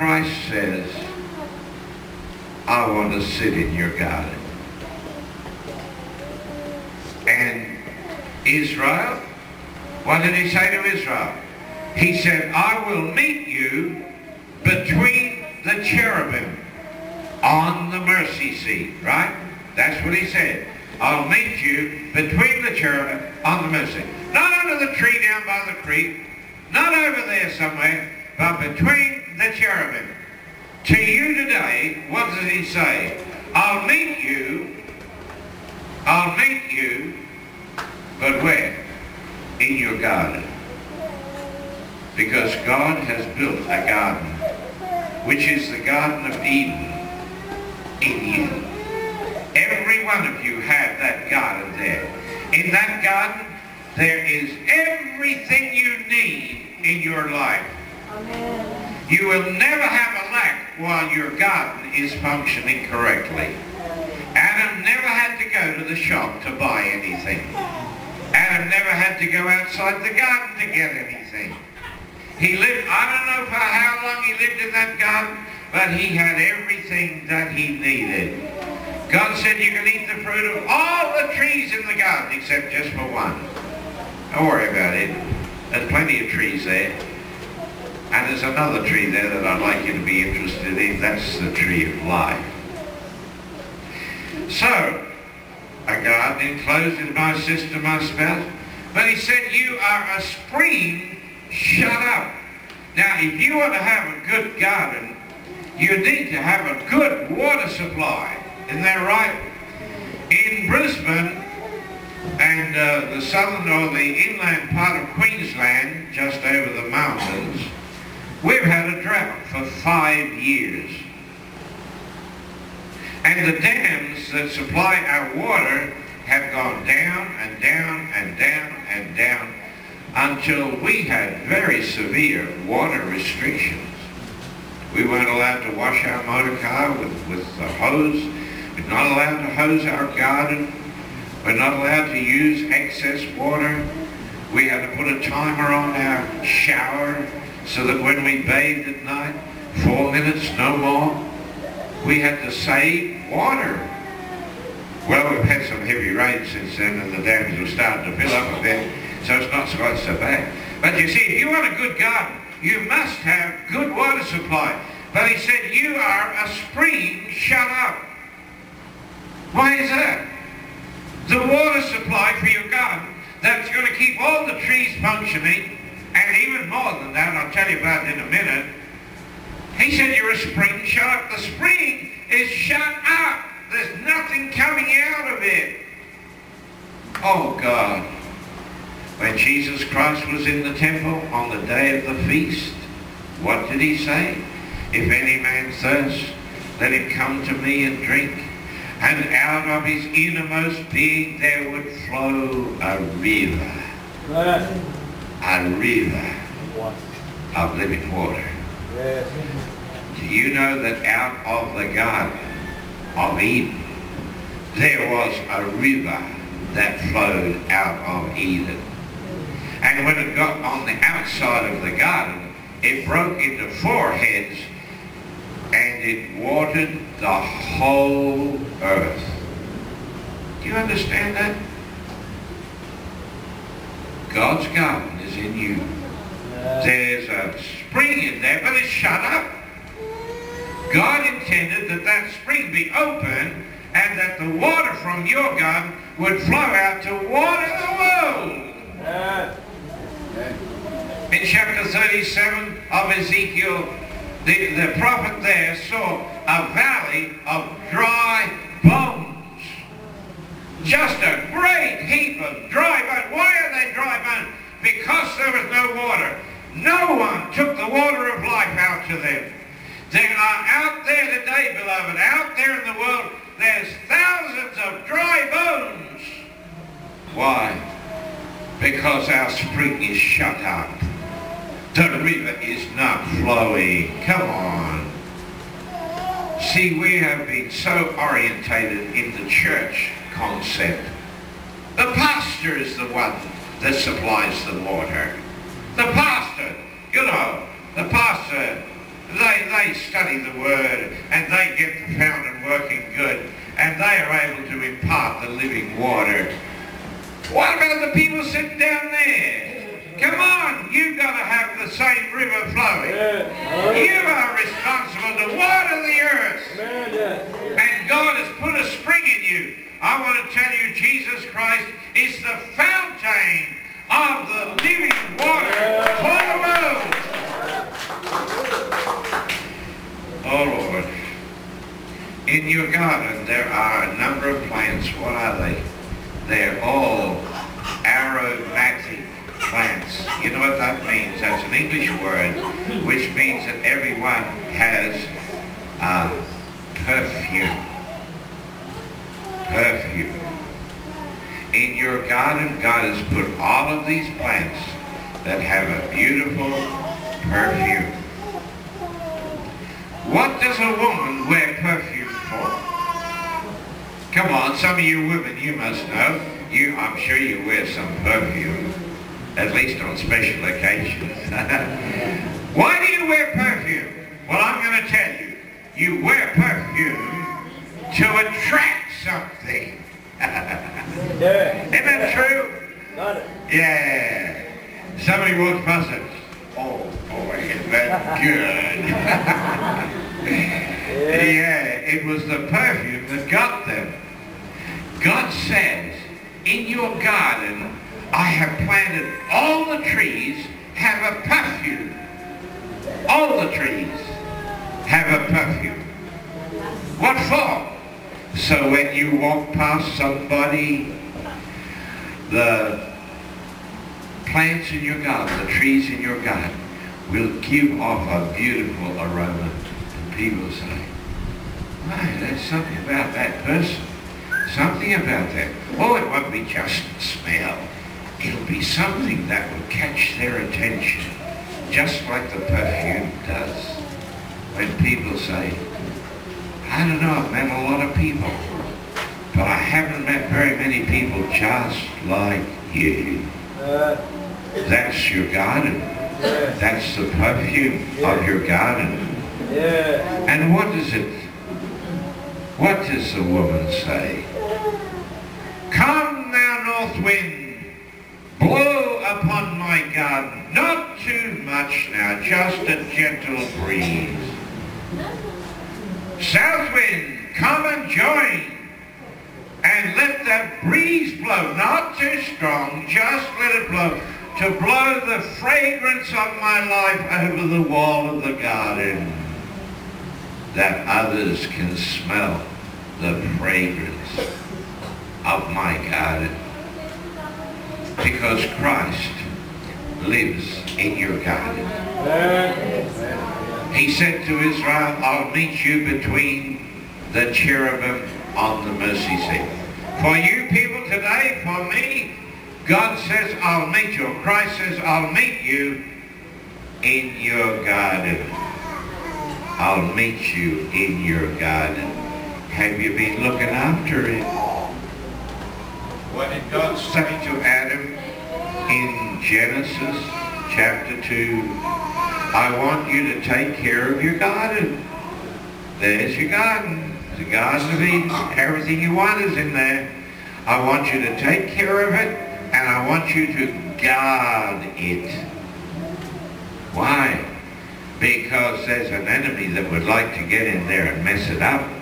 Christ says, I want to sit in your garden. And Israel, what did he say to Israel? He said, I will meet you between the cherubim on the mercy seat, right? That's what he said. I'll meet you between the cherubim on the mercy. Not under the tree down by the creek, not over there somewhere, but between the cherubim. To you today, what does he say? I'll meet you, I'll meet you, but where? In your garden. Because God has built a garden, which is the Garden of Eden, in you. Every one of you have that garden there. In that garden, there is everything you need in your life. Amen. You will never have a lack while your garden is functioning correctly. Adam never had to go to the shop to buy anything. Adam never had to go outside the garden to get anything. He lived, I don't know for how long he lived in that garden, but he had everything that he needed. God said you can eat the fruit of all the trees in the garden except just for one. Don't worry about it. There's plenty of trees there. And there's another tree there that I'd like you to be interested in. That's the tree of life. So, a garden enclosed in my sister, my spouse. But he said, you are a spring shut up. Now, if you want to have a good garden, you need to have a good water supply. Isn't that right? In Brisbane and uh, the southern or the inland part of Queensland, just over the mountains, we've had a drought for five years. And the dams that supply our water have gone down and down and down and down until we had very severe water restrictions. We weren't allowed to wash our motor car with, with the hose. We're not allowed to hose our garden. We're not allowed to use excess water. We had to put a timer on our shower so that when we bathed at night, four minutes, no more, we had to save water. Well, we've had some heavy rain since then and the dams have started to fill up a bit, so it's not quite so bad. But you see, if you want a good garden, you must have good water supply. But he said, you are a spring shut up. Why is that? The water supply for your garden that's going to keep all the trees functioning, and even more than that, I'll tell you about in a minute. He said you're a spring shut. The spring is shut up. There's nothing coming out of it. Oh God. When Jesus Christ was in the temple on the day of the feast, what did he say? If any man thirst, let him come to me and drink. And out of his innermost being there would flow a river. A river of living water. Do you know that out of the garden of Eden, there was a river that flowed out of Eden. And when it got on the outside of the garden, it broke into four heads and it watered the whole earth. Do you understand that? God's garden is in you. There's a spring in there, but it's shut up. God intended that that spring be open and that the water from your garden would flow out to water the world. In chapter 37 of Ezekiel, the, the prophet there saw a valley of dry bones. Just a great heap of dry bones. Why are they dry bones? Because there was no water. No one took the water of life out to them. They are out there today, beloved, out there in the world, there's thousands of dry bones. Why? Because our spring is shut up. The river is not flowing. Come on. See, we have been so orientated in the church concept. The pastor is the one that supplies the water. The pastor, you know, the pastor, they, they study the Word and they get the fountain working good and they are able to impart the living water. What about the people sitting down there? Come on, you've got to have the same river flowing. You are responsible to water the earth. And God has put a spring in you. I want to tell you, Jesus Christ is the fountain of the living water for the world. Oh Lord, in your garden there are a number of plants. What are they? They're all aromatic plants. You know what that means? That's an English word which means that everyone has a perfume. Perfume. In your garden, God has put all of these plants that have a beautiful perfume. What does a woman wear perfume for? Come on, some of you women, you must know. You, I'm sure you wear some perfume at least on special occasions. Why do you wear perfume? Well, I'm going to tell you. You wear perfume to attract something. yeah. Isn't that true? Got it. Yeah. Somebody walks past oh boy, is that good. yeah. yeah, it was the perfume that got them. God says, in your garden, I have planted all the trees have a perfume. All the trees have a perfume. What for? So when you walk past somebody, the plants in your garden, the trees in your garden, will give off a beautiful aroma. And people say, "Why, there's something about that person. Something about that. Oh, it won't be just smell it'll be something that will catch their attention, just like the perfume does. When people say, I don't know, I've met a lot of people, but I haven't met very many people just like you. That's your garden. That's the perfume of your garden. And what does it, what does the woman say? Come now, north wind, Blow upon my garden, not too much now, just a gentle breeze. South wind, come and join, and let that breeze blow, not too strong, just let it blow, to blow the fragrance of my life over the wall of the garden, that others can smell the fragrance of my garden because Christ lives in your garden. He said to Israel, I'll meet you between the cherubim on the mercy seat. For you people today, for me, God says, I'll meet you. Christ says, I'll meet you in your garden. I'll meet you in your garden. Have you been looking after it? God say to Adam in Genesis chapter 2? I want you to take care of your garden. There's your garden. The Garden of Eden. Everything you want is in there. I want you to take care of it, and I want you to guard it. Why? Because there's an enemy that would like to get in there and mess it up.